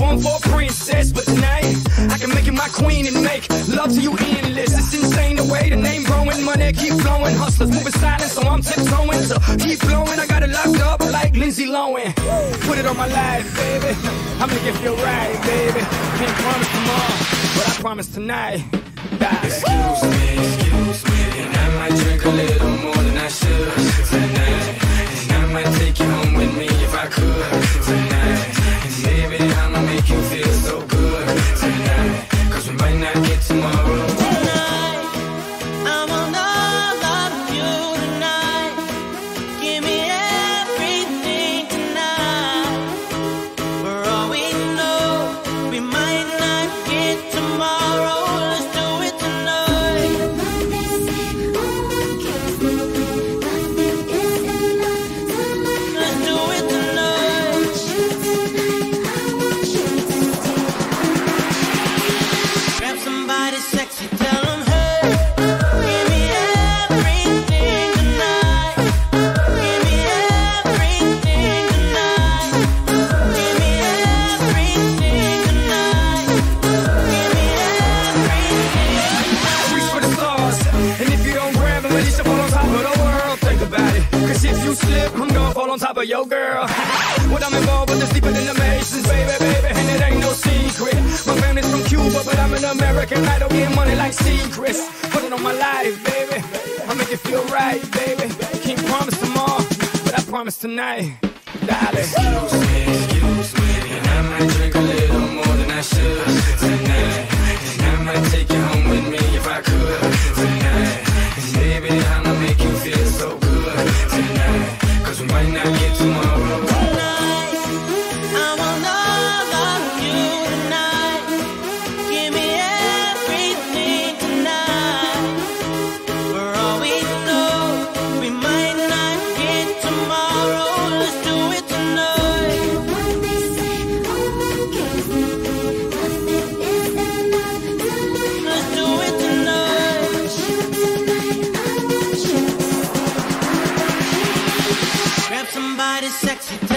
One for a princess, but tonight I can make you my queen and make love to you endless. It's insane the way the name growing, money keep flowing, hustlers moving silent, so I'm tiptoeing. So keep flowing, I got it locked up like Lindsay Lohan. Put it on my life, baby. I'm gonna get you a ride, baby. Can't promise tomorrow, but I promise tonight. Die. Excuse me, excuse me, and I might drink a little On top of your girl. what I'm involved with is deeper than the Masons, baby, baby. And it ain't no secret. My family's from Cuba, but I'm an American. I don't get money like secrets. Put it on my life, baby. I'll make it feel right, baby. Can't promise tomorrow, but I promise tonight. Darling. Excuse me, excuse me, and I might drink a little more than I should tonight. Somebody sexy.